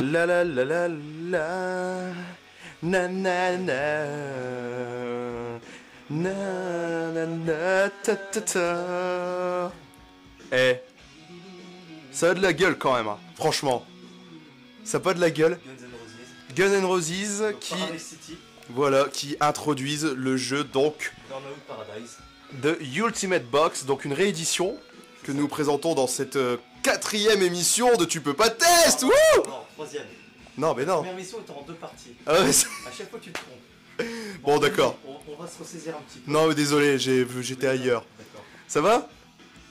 La la la la la. Na na na. Na na na ta ta ta. Eh. Ça a de la gueule quand même, hein. franchement. Ça a pas de la gueule. Guns N' Roses. Donc, qui, City, voilà, qui introduisent le jeu donc Burnout Paradise. de Ultimate Box, donc une réédition que nous présentons dans cette euh, quatrième émission de Tu peux pas test. Wouh Non, troisième. non mais La non. première mission est en deux parties. Ah ouais, c'est- À chaque fois, tu te trompes. Bon, d'accord. On, on va se ressaisir un petit peu. non mais désolé, j'ai j'étais ailleurs. D'accord. Ça va?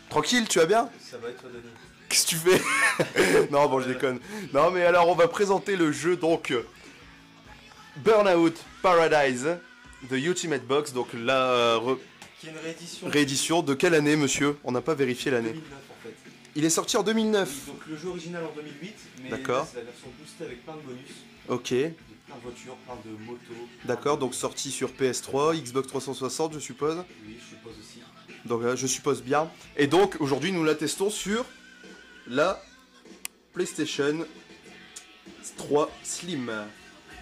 Tranquille, tu vas bien? Ça va être toi, Denis? Qu'est-ce que tu fais? Non bon je déconne. Non mais alors on va présenter le jeu donc euh, Burnout Paradise The Ultimate Box, donc la euh, re- Qui est une réédition. réédition de quelle année monsieur? On n'a pas vérifié l'année. 2009 en fait. Il est sorti en 2009. Oui, donc le jeu original en 2008, mais D'accord. c'est la version boostée avec plein de bonus. Ok, plein de voitures, plein de motos. d'accord, donc sorti sur PS3, Xbox 360 je suppose. Oui, je suppose aussi. Donc euh, je suppose bien. Et donc aujourd'hui nous la testons sur la PlayStation 3 Slim.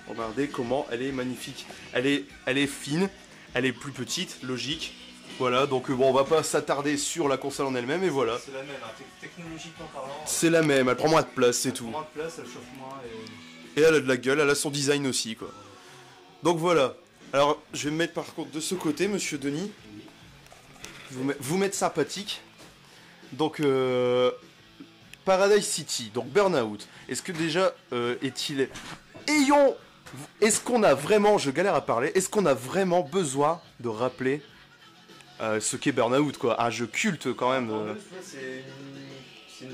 Regardez comment elle est magnifique. Elle est, elle est fine, elle est plus petite, logique. Voilà, donc euh, bon, on va pas s'attarder sur la console en elle-même, et voilà. C'est la même, hein, tec- technologiquement parlant. C'est la même, elle prend moins de place, c'est elle tout. prend Moins de place, elle chauffe moins et. Et elle a de la gueule, elle a son design aussi, quoi. Donc voilà. Alors, je vais me mettre par contre de ce côté, monsieur Denis. Vous, met- vous mettre sympathique. Donc, euh, Paradise City, donc Burnout. Est-ce que déjà, euh, est-il. Ayons. Est-ce qu'on a vraiment. Je galère à parler. Est-ce qu'on a vraiment besoin de rappeler euh, ce qu'est Burnout, quoi Un jeu culte quand même. Euh. ouais, c'est une,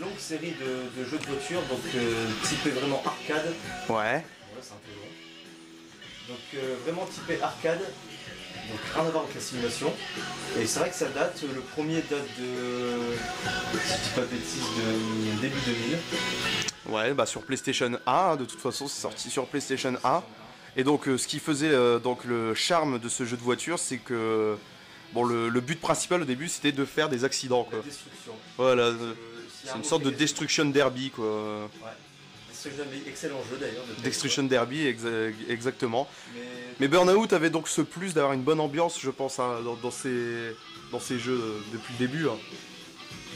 longue série de, de jeux de voiture, donc euh, typé vraiment arcade. Ouais. Voilà, c'est un peu long. Donc euh, vraiment typé arcade. Donc rien à voir avec la simulation. Et c'est vrai que ça date, le premier date de. Si je dis pas de bêtises, de début 2000. Ouais, bah sur PlayStation 1, hein, de toute façon, c'est sorti sur PlayStation 1. Et donc, euh, ce qui faisait euh, donc le charme de ce jeu de voiture, c'est que bon, le, le but principal au début, c'était de faire des accidents, La quoi. destruction. Voilà, Euh, c'est un une sorte de Destruction Derby, quoi. Ouais. Destruction Derby, excellent jeu d'ailleurs. de Destruction Derby, exa- exactement. Mais, Mais Burnout avait donc ce plus d'avoir une bonne ambiance, je pense, hein, dans, dans ces dans ces jeux euh, depuis le début. hein.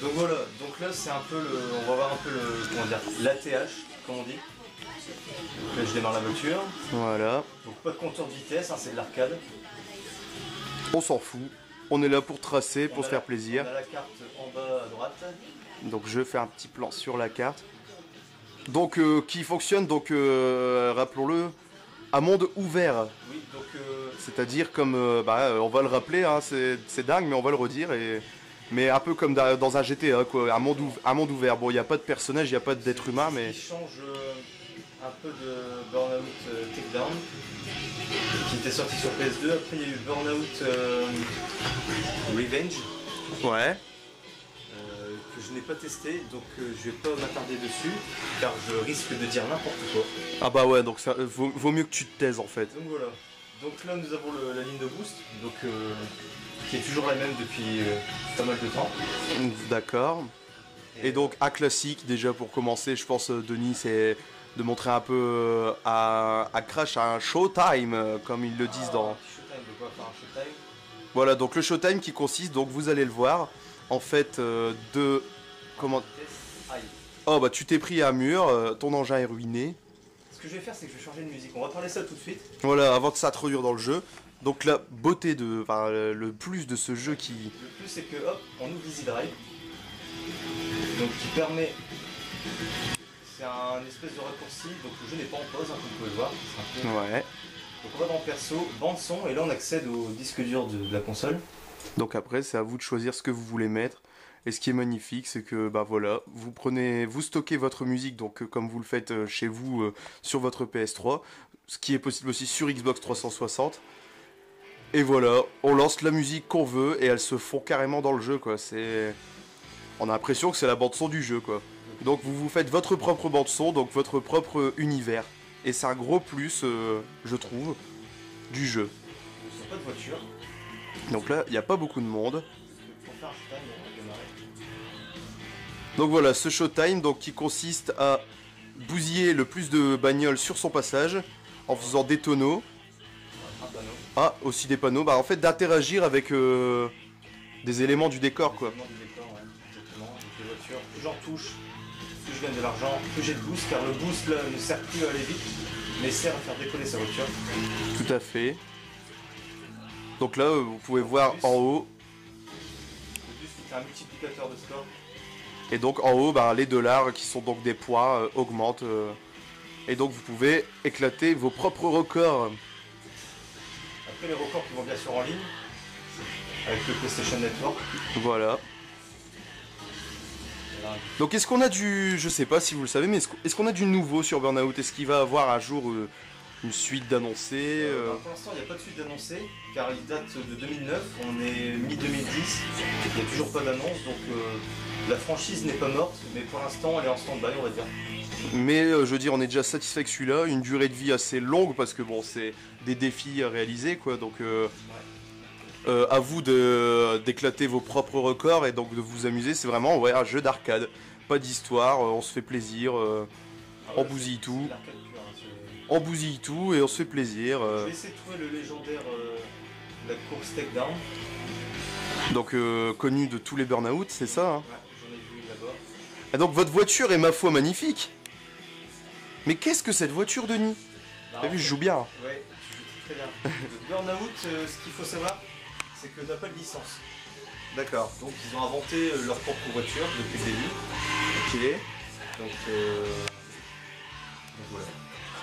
Donc voilà, donc là c'est un peu le. On va voir un peu le. Comment dire L'ATH, comme on dit. Donc là je démarre la voiture. Voilà, Donc pas de compteur de vitesse, hein, c'est de l'arcade. on s'en fout. On est là pour tracer, pour se faire la- plaisir. On a la carte en bas à droite. Donc je fais un petit plan sur la carte. Donc euh, qui fonctionne donc euh, rappelons-le à monde ouvert. Oui, donc euh, C'est-à-dire comme euh, bah, on va le rappeler, hein, c'est dingue mais on va le redire et mais un peu comme da- dans un GTA quoi, un monde, ouv- un monde ouvert. Bon, il n'y a pas de personnage, il n'y a pas d'être humain mais change un peu de Burnout euh, Takedown qui était sorti sur PS2. Après il y a eu Burnout euh, Revenge ouais. euh, que je n'ai pas testé donc je vais pas m'attarder dessus car je risque de dire n'importe quoi. Ah bah ouais, donc ça vaut, vaut mieux que tu te taises en fait. Donc voilà. Donc là nous avons le- la ligne de boost donc qui est toujours la même depuis pas mal de temps. D'accord. Et donc à classique déjà pour commencer, je pense Denis c'est de montrer un peu euh, à, à Crash un showtime euh, comme ils le disent dans Ah, showtime, faire un showtime? Voilà, donc le showtime qui consiste, donc vous allez le voir, en fait, euh, de... Comment... Oh bah tu t'es pris à un mur, euh, ton engin est ruiné. Ce que je vais faire c'est que je vais changer de musique. On va parler ça tout de suite. Voilà, avant de s'introduire dans le jeu. Donc la beauté de... Enfin, le le plus de ce jeu qui... Le plus c'est que hop, on ouvre Easy Drive. Donc qui permet. C'est un espèce de raccourci, donc le jeu n'est pas en pause, hein, comme vous pouvez le voir. Peu- Ouais. Donc on va dans perso, bande son, et là on accède au disque dur de, de la console. Donc après, c'est à vous de choisir ce que vous voulez mettre. Et ce qui est magnifique, c'est que bah voilà, vous prenez, vous stockez votre musique donc euh, comme vous le faites euh, chez vous euh, sur votre PS3, ce qui est possible aussi sur Xbox 360. Et voilà, on lance la musique qu'on veut et elles se font carrément dans le jeu quoi. C'est, on a l'impression que c'est la bande son du jeu quoi. Donc vous vous faites votre propre bande son, donc votre propre univers. Et c'est un gros plus, euh, je trouve, du jeu. Il n'y a pas de voiture. Donc là, il n'y a pas beaucoup de monde. Donc voilà, ce showtime donc, qui consiste à bousiller le plus de bagnoles sur son passage en faisant des tonneaux. Ah, aussi des panneaux. Bah en fait d'interagir avec euh, des éléments du décor quoi. Éléments du décor, ouais, exactement. Donc les voitures, plus j'en touche, plus je gagne de l'argent, plus j'ai de boost, car le boost là, ne sert plus à aller vite, mais sert à faire décoller sa voiture. Tout à fait. Donc là, euh, vous pouvez voir en haut. Le boost c'est un multiplicateur de score. Et donc en haut, bah, les dollars qui sont donc des points euh, augmentent. euh, et donc vous pouvez éclater vos propres records. Après les records qui vont bien sûr en ligne, avec le PlayStation Network. Voilà. Donc est-ce qu'on a du... Je sais pas si vous le savez, mais est-ce qu'on- a du nouveau sur Burnout? Est-ce qu'il va avoir un jour euh, une suite d'annoncés Euh, euh, pour l'instant, il n'y a pas de suite d'annoncé, car il date de 2009, on est mi-2010, il n'y a toujours pas d'annonce, donc euh, la franchise n'est pas morte, mais pour l'instant, elle est en stand-by, on va dire. Mais euh, je veux dire, on est déjà satisfait avec celui-là. Une durée de vie assez longue parce que bon, c'est des défis à réaliser quoi. Donc euh, euh, à vous d'éclater vos propres records et donc de vous amuser. C'est vraiment ouais, un jeu d'arcade. Pas d'histoire, euh, on se fait plaisir. euh, Ah On bousille tout. pure, hein, on bousille tout et on se fait plaisir. Je vais essayer de trouver le légendaire, la course takedown. donc connu de tous les burn-out, c'est ça. hein. Ouais, j'en ai vu là-bas. Et donc votre voiture est ma foi magnifique. Mais qu'est-ce que cette voiture, Denis? T'as vu, je joue bien. Ouais, tu joues très bien. Burnout, ce qu'il faut savoir, c'est que n'a pas de licence. D'accord. Donc ils ont inventé euh, leur propre voiture depuis le début. Ok. Donc, euh, donc voilà.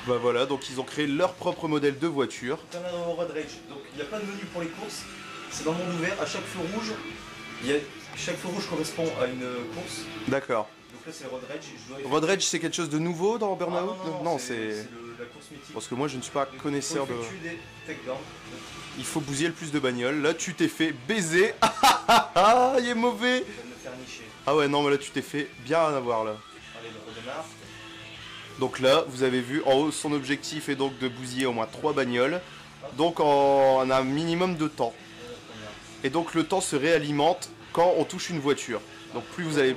Bah voilà, donc ils ont créé leur propre modèle de voiture. Road Rage. Donc il n'y a pas de menu pour les courses. C'est dans le monde ouvert. À chaque feu rouge, y a... chaque feu rouge correspond à une euh, course. D'accord. Donc là c'est le Road Rage. Je dois Road Rage, c'est quelque chose de nouveau dans Ah, Burnout non, non, non, c'est. Le- la course mythique. Parce que moi, je ne suis pas connaisseur il de. Il faut bousiller le plus de bagnoles. Là, tu t'es fait baiser. Ah ah ah ah, il est mauvais. Je vais me faire nicher. Ah ouais, non, mais là, tu t'es fait bien avoir là. Allez, le redémarre. Donc là, vous avez vu, en haut, son objectif est donc de bousiller au moins 3 bagnoles. Donc en un minimum de temps. Euh, Et donc le temps se réalimente quand on touche une voiture. Donc plus vous allez...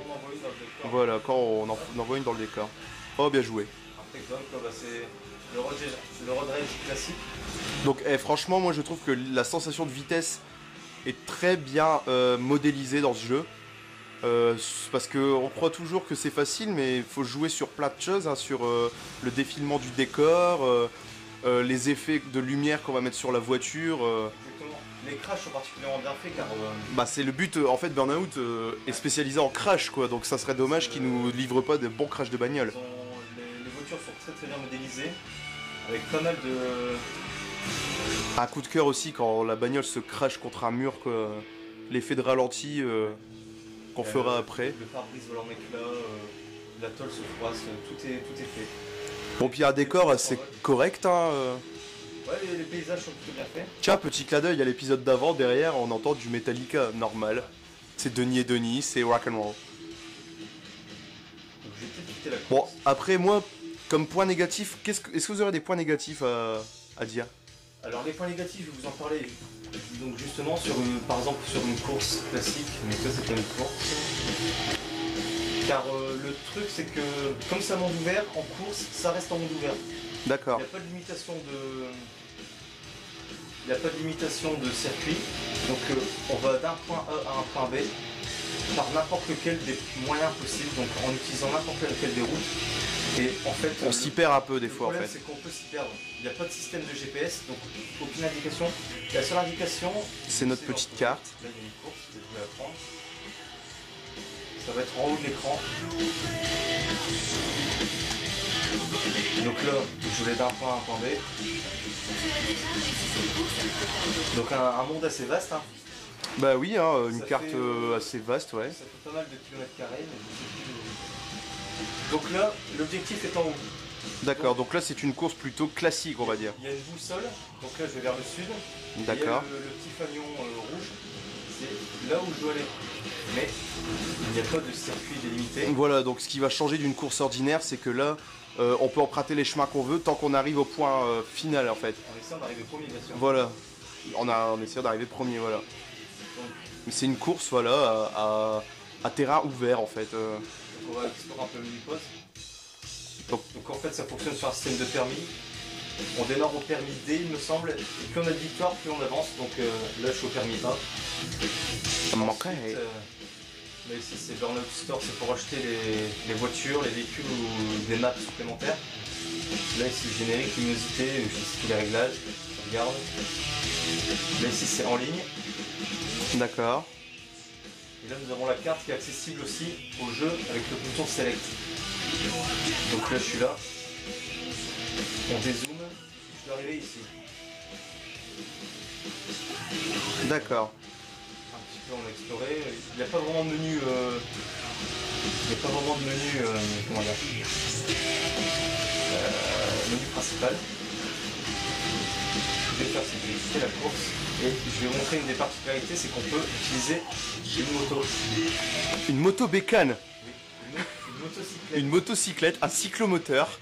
Voilà, quand on en on envoie une dans le décor. Oh, bien joué. Bah, c'est le road, rage, le road rage classique. Donc eh, franchement, moi je trouve que la sensation de vitesse est très bien euh, modélisée dans ce jeu. Euh, parce que on croit toujours que c'est facile, mais il faut jouer sur plein de choses, hein, sur euh, le défilement du décor, les effets de lumière qu'on va mettre sur la voiture. Exactement. Les crashs sont particulièrement bien faits car Bah c'est le but. en fait, Burnout est spécialisé en crash, quoi. Donc ça serait dommage qu'ils nous livrent pas des bons crashs de bagnole. ils ont- Avec pas mal de. Un coup de cœur aussi quand la bagnole se crache contre un mur, quoi. L'effet de ralenti euh, qu'on fera euh, après. Le pare-brise vole en éclat, euh, la tôle se froisse, euh, tout est, tout est fait. Bon, puis un décor assez correct, hein. Ouais, les, les paysages sont plutôt bien faits. Tiens, petit clin d'œil à l'épisode d'avant, derrière, on entend du Metallica normal. C'est Denis et Denis, c'est rock'n'roll. Bon, après, moi, comme point négatif, que- est-ce que vous aurez des points négatifs à, à dire Alors les points négatifs, je vais vous en parler. Donc justement sur une- par exemple sur une course classique, mais ça c'est pas une course. Car euh, le truc c'est que comme c'est un monde ouvert, en course, ça reste un monde ouvert. Il D'accord. n'y a pas de limitation de. Il n'y a pas de limitation de circuit. Donc euh, on va d'un point A à un point B par n'importe lequel des moyens possibles, donc en utilisant n'importe lequel des routes. Et en fait, On le- s'y perd un peu des le fois, en fait. c'est qu'on peut s'y perdre. Il n'y a pas de système de GPS, donc aucune indication. La seule indication, C'est notre petite carte. Là, il y a une course, vous la prendre. Ça va être en haut de l'écran. Donc là, je voulais d'un point à un point B. Donc un, un monde assez vaste. hein. Bah oui, hein, une Ça carte fait, euh, euh, assez vaste, ouais. Ça fait pas mal de kilomètres carrés. mais je sais plus. Donc là, l'objectif est en haut. D'accord, donc là c'est une course plutôt classique, on va dire. Il y a une boussole, donc là je vais vers le sud. D'accord. le, le petit fanion euh, rouge, c'est là où je dois aller. Mais il n'y a pas de circuit délimité. Voilà, donc ce qui va changer d'une course ordinaire, c'est que là, euh, on peut emprunter les chemins qu'on veut tant qu'on arrive au point euh, final, en fait. On essaie d'arriver premier, bien sûr. Voilà. On, a, d'arriver premier, voilà. Donc, Mais c'est une course, voilà, à, à- à terrain ouvert, en fait. euh. On va explorer un peu le mini-poste. Donc, en fait ça fonctionne sur un système de permis. On démarre au permis D il me semble, et plus on a de victoires, plus on avance, donc euh, là je suis au permis A. Ensuite, euh, là ici c'est Burnout Store, c'est pour acheter les, les voitures, les véhicules ou des maps supplémentaires. Là ici générique, luminosité, je les réglages, regarde. Là ici c'est en ligne. D'accord. Et là nous avons la carte qui est accessible aussi au jeu avec le bouton Select. Donc là je suis là. On dézoome. Je suis arrivé ici. D'accord. Un petit peu on a exploré. Il n'y a pas vraiment de menu. euh, Il n'y a pas vraiment de menu. euh, Comment dire euh, Menu principal. Vais faire, c'est que je vais quitter la course. Et je vais vous montrer une des particularités, c'est qu'on peut utiliser une moto. Une moto bécane. Oui, une motocyclette. Une motocyclette, un cyclomoteur.